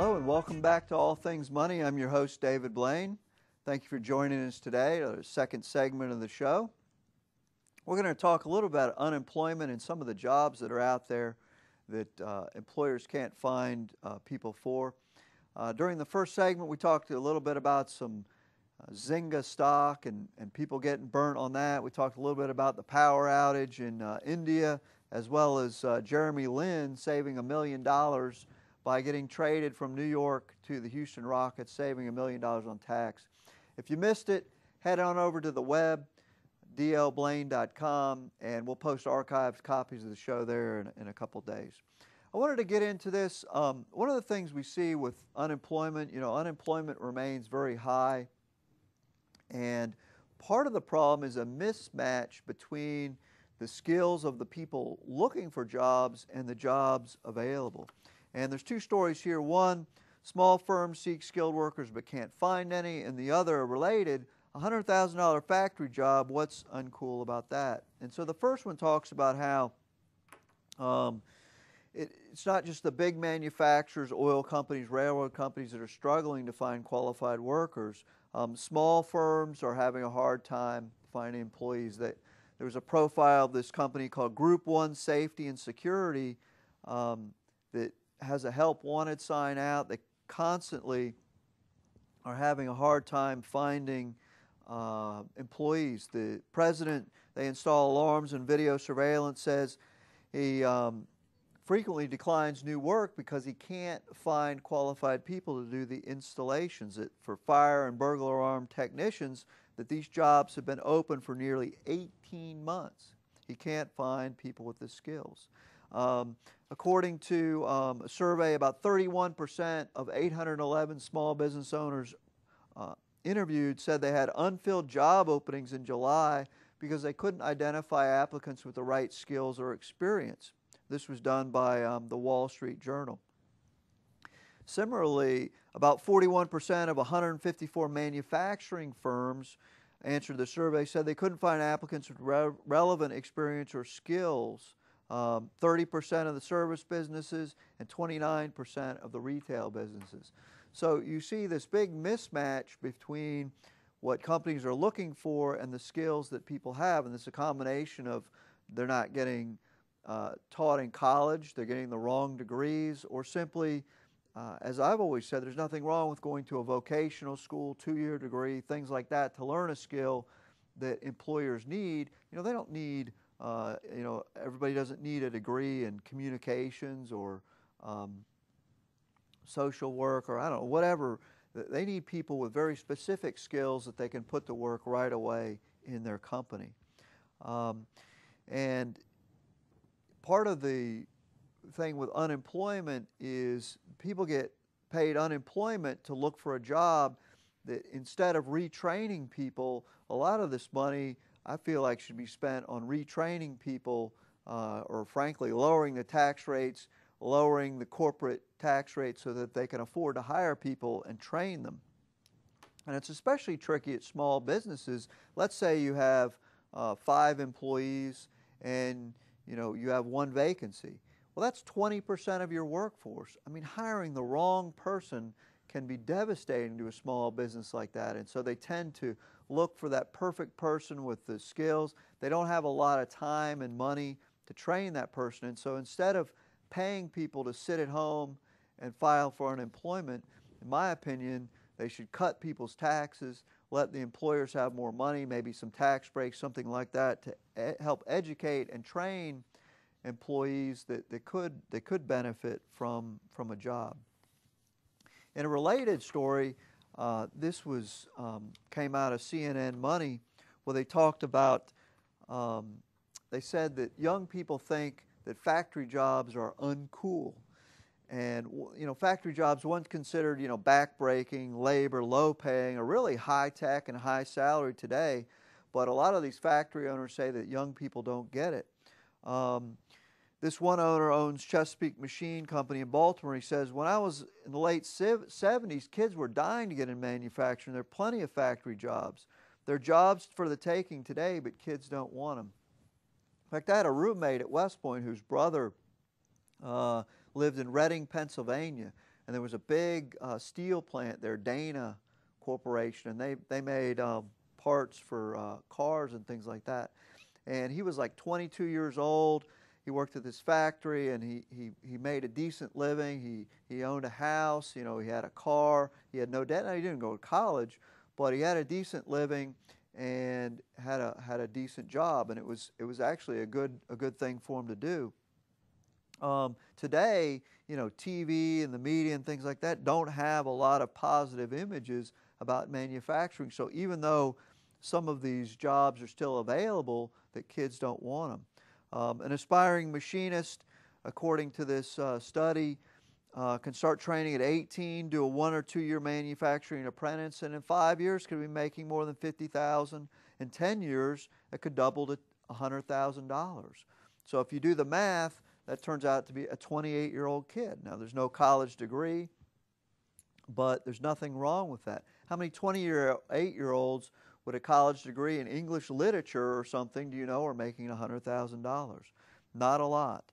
Hello and welcome back to All Things Money. I'm your host, David Blain. Thank you for joining us today, our second segment of the show. We're going to talk a little about unemployment and some of the jobs that are out there that uh, employers can't find uh, people for. Uh, during the first segment, we talked a little bit about some uh, Zynga stock and, and people getting burnt on that. We talked a little bit about the power outage in uh, India, as well as uh, Jeremy Lin saving a million dollars by getting traded from New York to the Houston Rockets, saving a million dollars on tax. If you missed it, head on over to the web, dlblain.com, and we'll post archived copies of the show there in, in a couple days. I wanted to get into this. Um, one of the things we see with unemployment, you know, unemployment remains very high. And part of the problem is a mismatch between the skills of the people looking for jobs and the jobs available. And there's two stories here. One, small firms seek skilled workers but can't find any, and the other, related, a $100,000 factory job. What's uncool about that? And so the first one talks about how um, it, it's not just the big manufacturers, oil companies, railroad companies that are struggling to find qualified workers. Um, small firms are having a hard time finding employees. That there was a profile of this company called Group One Safety and Security um, that has a help wanted sign out. They constantly are having a hard time finding uh, employees. The president, they install alarms and video surveillance, says he um, frequently declines new work because he can't find qualified people to do the installations. That for fire and burglar alarm technicians, that these jobs have been open for nearly 18 months. He can't find people with the skills. Um, according to um, a survey, about 31% of 811 small business owners uh, interviewed said they had unfilled job openings in July because they couldn't identify applicants with the right skills or experience. This was done by um, the Wall Street Journal. Similarly, about 41% of 154 manufacturing firms answered the survey said they couldn't find applicants with re- relevant experience or skills. Um, 30% of the service businesses and 29% of the retail businesses. So you see this big mismatch between what companies are looking for and the skills that people have, and it's a combination of they're not getting uh, taught in college, they're getting the wrong degrees, or simply, uh, as I've always said, there's nothing wrong with going to a vocational school, two year degree, things like that to learn a skill that employers need. You know, they don't need, uh, you know, everybody doesn't need a degree in communications or um, social work or I don't know, whatever. They need people with very specific skills that they can put to work right away in their company. Um, and part of the thing with unemployment is people get paid unemployment to look for a job that instead of retraining people, a lot of this money I feel like should be spent on retraining people uh, or frankly lowering the tax rates, lowering the corporate tax rates so that they can afford to hire people and train them. And it's especially tricky at small businesses. Let's say you have uh, five employees and you know, you have one vacancy. Well, that's 20% of your workforce. I mean, hiring the wrong person can be devastating to a small business like that. And so they tend to look for that perfect person with the skills. They don't have a lot of time and money to train that person. And so instead of paying people to sit at home and file for unemployment, in my opinion, they should cut people's taxes, let the employers have more money, maybe some tax breaks, something like that, to e- help educate and train employees that, that, could, that could benefit from, from a job. In a related story, uh, this was um, came out of CNN Money, where they talked about. Um, they said that young people think that factory jobs are uncool. And you know, factory jobs once considered you know backbreaking, labor, low paying, are really high tech and high salary today. But a lot of these factory owners say that young people don't get it. Um, this one owner owns Chesapeake Machine Company in Baltimore. He says, When I was in the late 70s, kids were dying to get in manufacturing. There are plenty of factory jobs. There are jobs for the taking today, but kids don't want them. In fact, I had a roommate at West Point whose brother uh, lived in Reading, Pennsylvania. and there was a big uh, steel plant there, Dana Corporation, and they they made um, parts for uh, cars and things like that. And he was like 22 years old. He worked at this factory, and he he he made a decent living. He he owned a house. You know, he had a car. He had no debt. Now he didn't go to college, but he had a decent living and had a had a decent job, and it was it was actually a good a good thing for him to do. Um, today, you know, TV and the media and things like that don't have a lot of positive images about manufacturing. So even though some of these jobs are still available, that kids don't want them. Um, an aspiring machinist, according to this uh, study, uh, can start training at 18, do a one or two year manufacturing apprentice, and in five years could be making more than 50,000. In 10 years, it could double to $100,000. So if you do the math, that turns out to be a 28 year old kid. Now, there's no college degree, but there's nothing wrong with that. How many 28 year olds with a college degree in English literature or something, do you know, are making $100,000? Not a lot.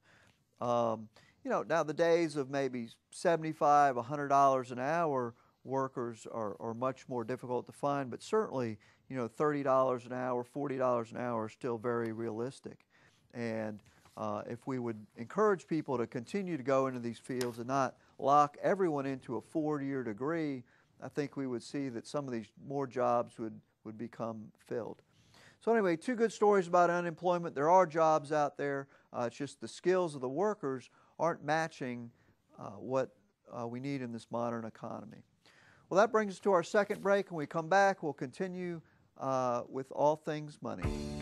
Um, you know, now the days of maybe $75, $100 an hour workers are, are much more difficult to find, but certainly, you know, $30 an hour, $40 an hour is still very realistic. And uh, if we would encourage people to continue to go into these fields and not lock everyone into a four-year degree, I think we would see that some of these more jobs would, would become filled. So anyway, two good stories about unemployment. There are jobs out there. Uh, it's just the skills of the workers aren't matching uh, what uh, we need in this modern economy. Well, that brings us to our second break. When we come back, we'll continue uh, with all things money.